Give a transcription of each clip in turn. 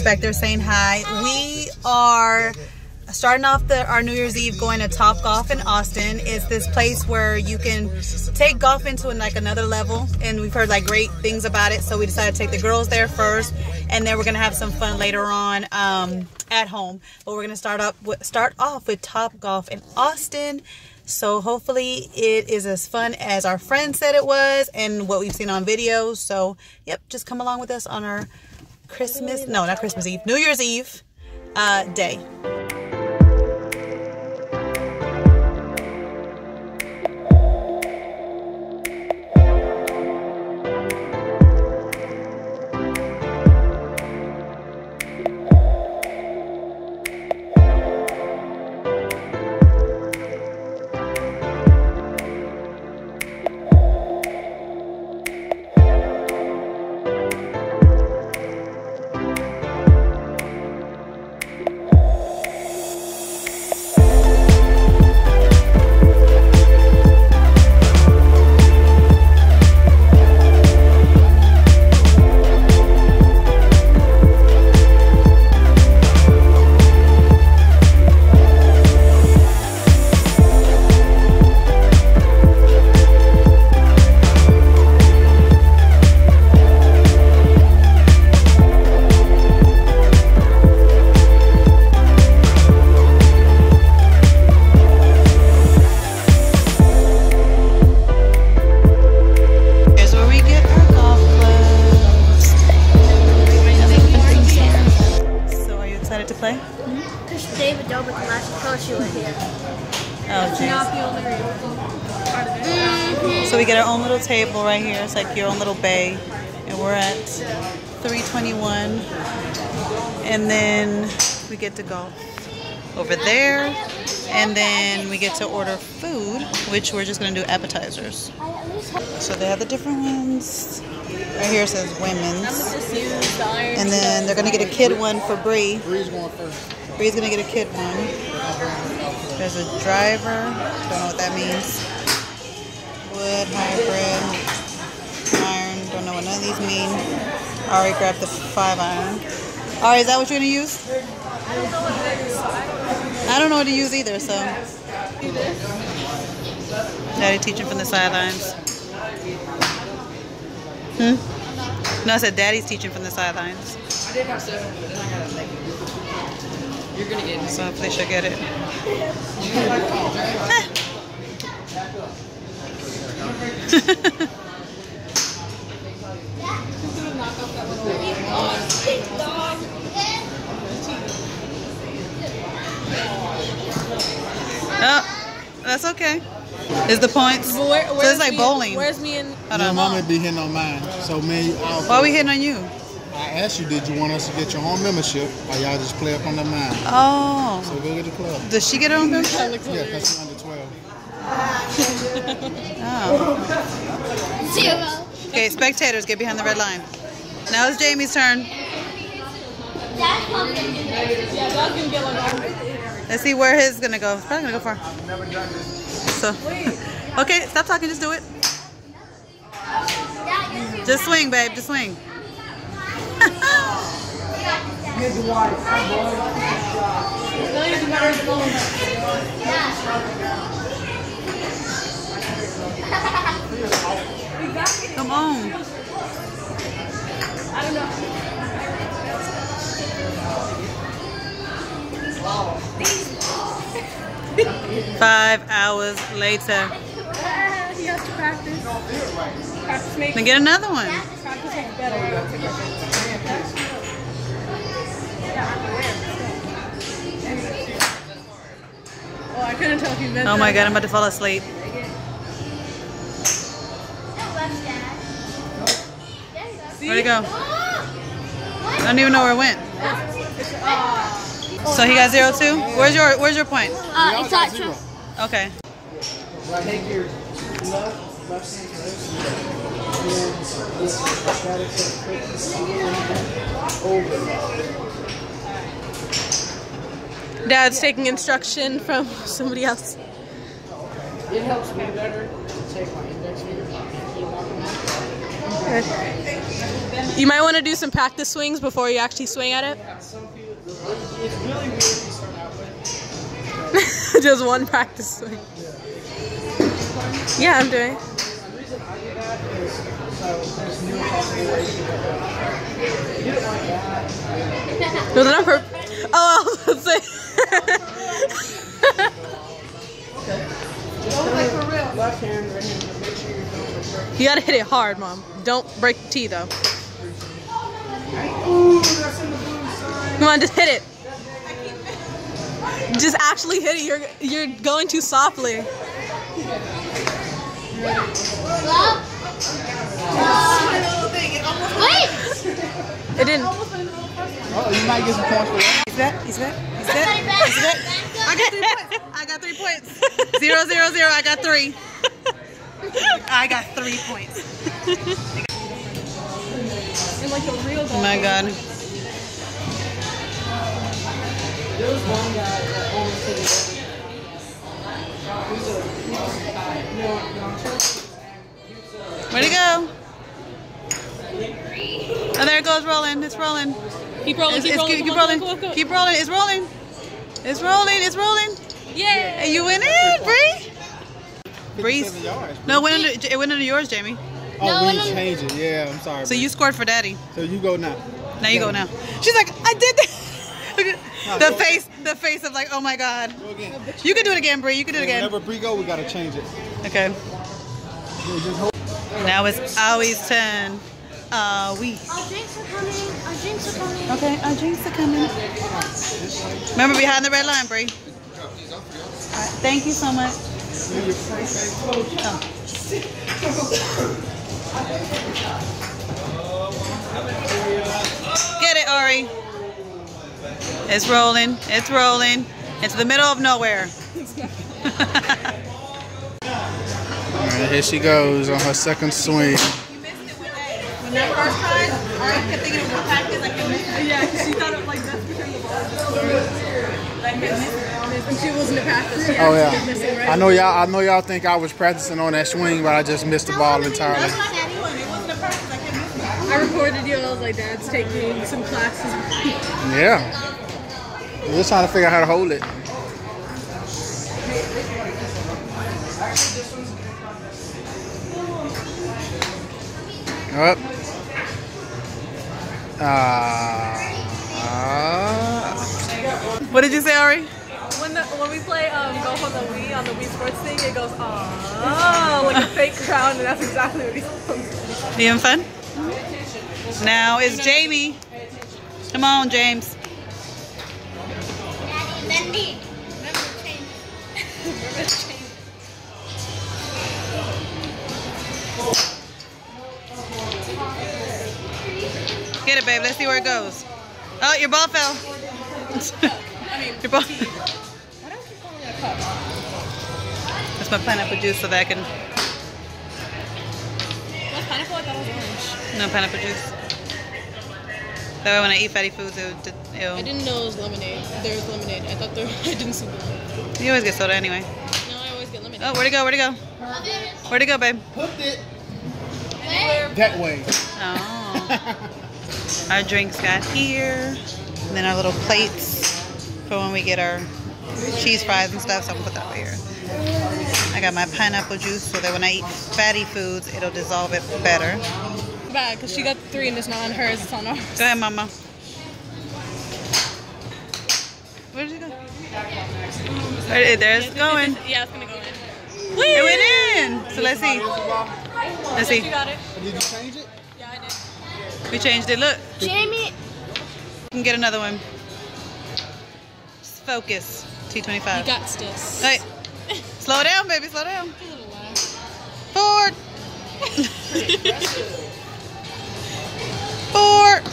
He's back there saying hi. We are starting off the, our New Year's Eve going to Top Golf in Austin. It's this place where you can take golf into like another level, and we've heard like great things about it. So we decided to take the girls there first, and then we're gonna have some fun later on um, at home. But we're gonna start up with, start off with Top Golf in Austin. So hopefully it is as fun as our friend said it was and what we've seen on videos. So yep, just come along with us on our Christmas, no, not Christmas Eve, New Year's Eve uh, day. Own little table right here. It's like your own little bay. And we're at 321. And then we get to go over there. And then we get to order food, which we're just going to do appetizers. So they have the different ones. Right here says women's. And then they're going to get a kid one for Bree. Bree's going first. Bree's to get a kid one. There's a driver. Don't know what that means. Hybrid, iron. Don't know what none of these mean. Ari grabbed the five iron. Ari, is that what you're gonna use? I don't know what to use either, so. Daddy teaching from the sidelines. Hmm? No, I said Daddy's teaching from the sidelines. I did have seven, but then I got a negative. You're gonna get it. So hopefully she'll get it. oh, that's okay. Is the points? But where, so it's like me bowling. Where's me and Hold Your on. mama be hitting on mine. So me, I'll, Why are we hitting on you? I asked you, did you want us to get your own membership, or y'all just play up on the mine? Oh. So go get the club. Does she get her own membership? Yeah, because you're under 12. Oh. Zero. Okay, spectators, get behind the red line. Now it's Jamie's turn. Let's see where his is gonna go. It's probably gonna go far. So, okay, stop talking. Just do it. Just swing, babe. Just swing. Come on. Five hours later. He has to practice. Then get another one. practice makes better. Oh, I couldn't tell if you meant Oh my god, I'm about to fall asleep. Where'd it go? I don't even know where it went. So he got zero too? Where's your Where's your point? Uh, Y'all it's got not true. Okay. Take your left, left hand first. And this try to take over. Dad's taking instruction from somebody else. It helps me better to take my You might want to do some practice swings before you actually swing at it. Just one practice swing. Yeah, I'm doing. Was it on purpose? Oh, about say. Left hand, right hand, make sure you're going with you gotta hit it hard, mom. Don't break the tee though. Ooh, that's in the blue sign. Come on, just hit it. Just actually hit it. You're you're going too softly. Wait! It didn't. Oh, you might get some points for that. He's back. He's back. He's back. He's back. I got three points. I got three points. Zero, zero, zero. I got three. I got three points. Oh my god. There was one guy that almost hit it. He was a, he was, no, no, I'm trying to Where'd it go? Oh, there it goes, rolling. It's rolling. Keep rolling. It's, Keep it's, rolling. keep, come keep rolling. come on, come on. Keep rolling. It's rolling. It's rolling. It's rolling. Yeah. And you went in, Bree. Breeze. 57 yards. No, it went into, it went into yours, Jamie. Oh, No, we no, no. changed it. Yeah, I'm sorry. So you scored for Daddy. so you go now. Now you go now. She's like, I did that. the face, the face of like, oh my god. Go again. You can do it again, Bree. You can do it again. Whenever Bree go, we gotta change it. Okay. Yeah, just hold. Now it's Awie's turn. Uh, we. Our drinks are coming. Our drinks are coming. Okay, our drinks are coming. Remember behind the red line, Bree. Alright, thank you so much. Oh. Get it, Ari. It's rolling. It's rolling. It's the middle of nowhere. All right, here she goes on her second swing. You missed it when that first time, Ari kept thinking it was a practice. I kept missing it. Yeah, she thought it like that's because the ball. I kept missing it. And she wasn't a practice. She Oh actually was missing, yeah. right? I know y'all. I know y'all think I was practicing on that swing, but I just missed the ball entirely. That's what Daddy wanted. It wasn't a practice. I kept missing it. I recorded you and I was like, Dad's taking some classes. Yeah. We're just trying to figure out how to hold it. Up. Ah. What did you say, Ari? When the when we play um golf on the Wii on the Wii Sports thing, it goes ah like a fake crown, and that's exactly what he's supposed to do. You having fun? Now it's Jamie. Come on, James. Then me. Remember the change. Remember the change. Get it, babe. Let's see where it goes. Oh, your ball fell. your ball. That's my pineapple juice so that I can. That's pineapple. I thought it was orange. No pineapple juice. That way when I eat fatty foods, it would. I It'll, didn't know it was lemonade. There was lemonade. I thought there. I didn't see lemonade. you always get soda anyway. No, I always get lemonade. Oh, where'd it go? Where'd it go? Where'd it go, babe? Hooked it Where? that way. Oh. our drinks got here. And then our little plates for when we get our cheese fries and stuff. So I'm gonna put that over here. I got my pineapple juice so that when I eat fatty foods, it'll dissolve it better. Bad, because she got three and it's not on hers. It's on ours. Go ahead, mama. Where did it go? There, there it's going. Yeah, it's gonna go in. It went in. So let's see. Let's see. You got it. Did you change it? Yeah, I did. We changed it. Look. Jamie. We can get another one. Just focus. T25. You got this. Hey, slow down, baby, slow down. Forward. Forward.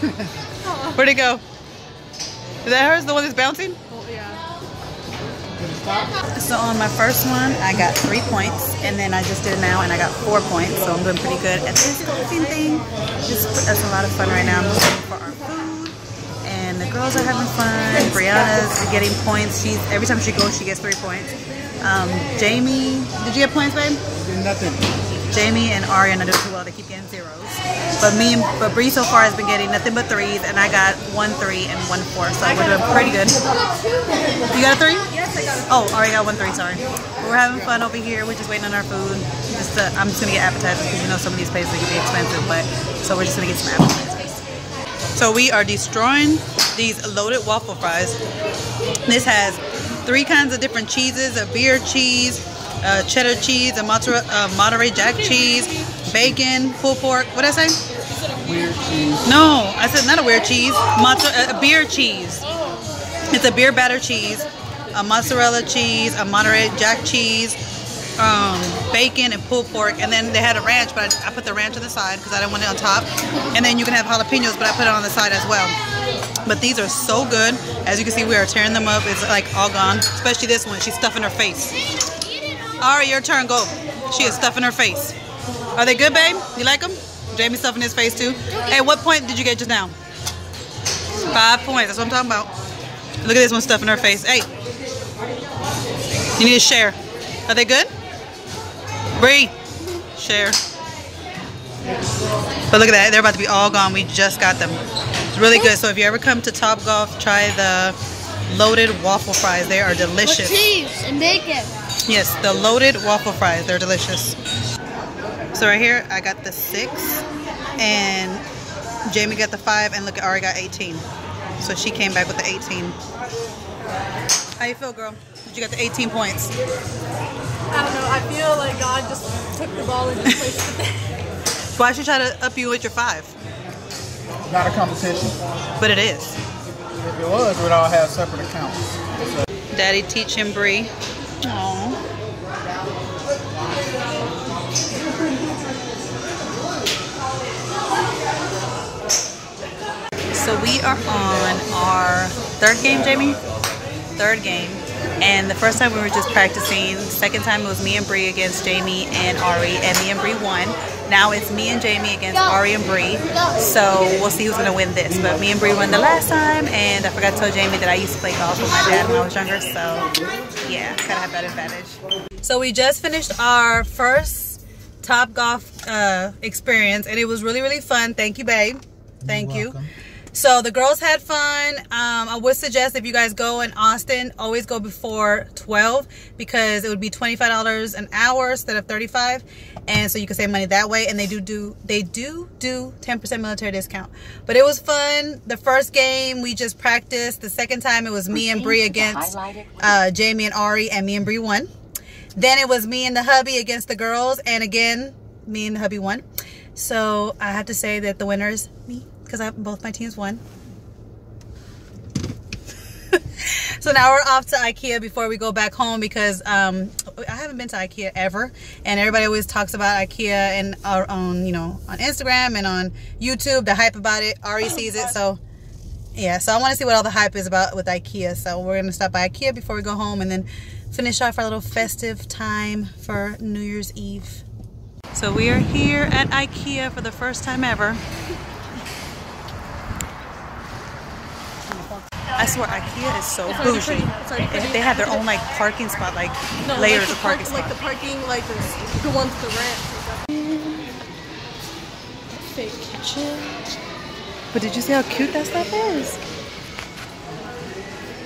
Where'd it go? Is that hers, the one that's bouncing? Oh, yeah. So on my first one, I got three points, and then I just did it now, and I got four points. So I'm doing pretty good at this thing. Just it's a lot of fun right now. Girls are having fun. Brianna's getting points. She's every time she goes, she gets three points. Um, Jamie, did you get points, babe? Nothing. Jamie and Ari are not doing too well. They keep getting zero. But me and but Bree so far has been getting nothing but threes, and I got one three and one four. So we're doing pretty good. You got a three? Yes, I got it. Oh, already got one three. Sorry. We're having fun over here. We're just waiting on our food. Just uh, I'm just gonna get appetizers because you know some of these places can be expensive, but so we're just gonna get some appetizers. So we are destroying these loaded waffle fries. This has three kinds of different cheeses: a beer cheese, uh, cheddar cheese, a mozzarella, uh, Monterey Jack cheese, bacon, pulled pork. What did I say? Weird cheese. No, I said not a weird cheese. Mozzarella, a beer cheese. It's a beer batter cheese, a mozzarella cheese, a Monterey Jack cheese, um, bacon and pulled pork, and then they had a ranch, but I, I put the ranch on the side because I didn't want it on top. And then you can have jalapenos, but I put it on the side as well. But these are so good. As you can see, we are tearing them up. It's like all gone, especially this one. She's stuffing her face. All right, your turn. Go. She is stuffing her face. Are they good, babe? You like them? Jamie stuffing his face too. Hey, what point did you get just now? Five points. That's what I'm talking about. Look at this one stuffing her face. Hey, you need to share. Are they good? Bree, share. But look at that. They're about to be all gone. We just got them. It's really good. So if you ever come to Top Golf, try the loaded waffle fries. They are delicious. cheese and bacon. Yes, the loaded waffle fries. They're delicious. So right here, I got the six, and Jamie got the five, and look, at Ari got 18. So she came back with the 18. How you feel, girl? Did you got the 18 points. I don't know. I feel like God just took the ball and just placed it Why should try to up you with your five? Not a competition. But it is. If it was, we'd all have separate accounts. Daddy teaching Bree. Aww. So we are on our third game, Jamie? Third game. And the first time we were just practicing. Second time it was me and Bree against Jamie and Ari, and me and Bree won. Now it's me and Jamie against Ari and Bree. So we'll see who's gonna win this. But me and Bree won the last time, and I forgot to tell Jamie that I used to play golf with my dad when I was younger. So yeah, kind of have that advantage. So we just finished our first Top Golf uh, experience, and it was really really fun. Thank you, babe. Thank you. welcome. So the girls had fun. Um, I would suggest if you guys go in Austin, always go before 12 because it would be $25 an hour instead of 35 and so you can save money that way. And they do do they do do 10% military discount. But it was fun. The first game we just practiced. The second time it was me and Bree against uh, Jamie and Ari and me and Bree won. Then it was me and the hubby against the girls. And again me and the hubby won. So I have to say that the winner is me because both my teams won. so now we're off to Ikea before we go back home because um, I haven't been to Ikea ever, and everybody always talks about Ikea and uh, on you know on Instagram and on YouTube. The hype about it. Ari sees it, so yeah. So I want to see what all the hype is about with Ikea. So we're gonna stop by Ikea before we go home, and then finish off our little festive time for New Year's Eve. So we are here at Ikea for the first time ever. I swear IKEA is so already bougie. pretty. Pretty. They have their own like parking spot, like No, layers like the of parking park, like the parking, like the, the ones the rent. Fake kitchen. But did you see how cute that stuff is?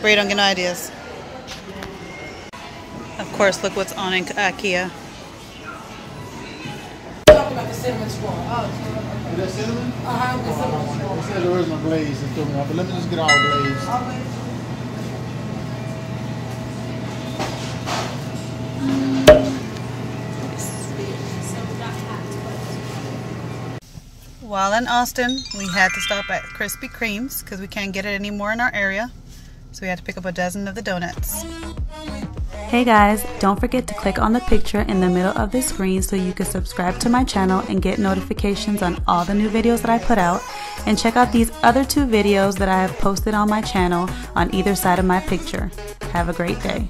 Bray don't get no ideas. Of course, look what's on in IKEA. Is that cinnamon? Uh-huh. It said the original glaze that threw me off, but let me just get all glazed. While in Austin, we had to stop at Krispy Kreme's because we can't get it anymore in our area. So we had to pick up a dozen of the donuts. Hey guys, don't forget to click on the picture in the middle of the screen so you can subscribe to my channel and get notifications on all the new videos that I put out. And check out these other two videos that I have posted on my channel on either side of my picture. Have a great day.